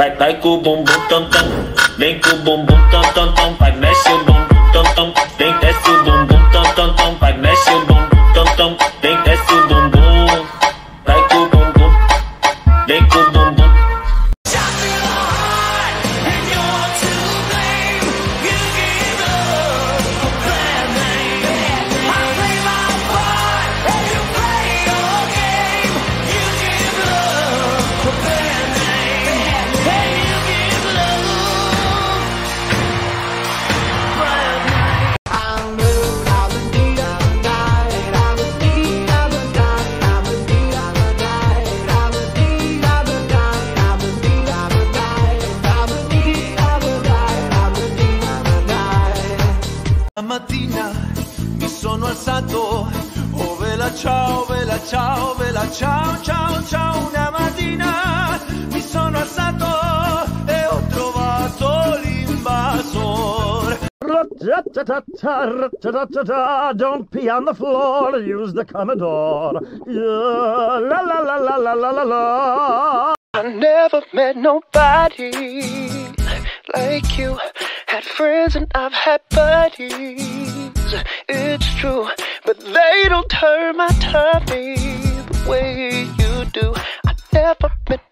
Vai, vai com o bumbum tam tam, vem com o bumbum tam tam tam, vai mexe o bumbum tam tam, vem mattina mi sono alzato, oh vela ciao, vela ciao, vela ciao, ciao, ciao, una mattina mi sono alzato e ho trovato l'invasor. Ra-ta-ta-ta-ta-ra-ta-ta-ta-ta. Don't pee on the floor, use the Commodore. Yeah, la la la la la la la. I never met nobody like you. Had friends and I've had buddies. It's true, but they don't turn my tummy the way you do. I never nobody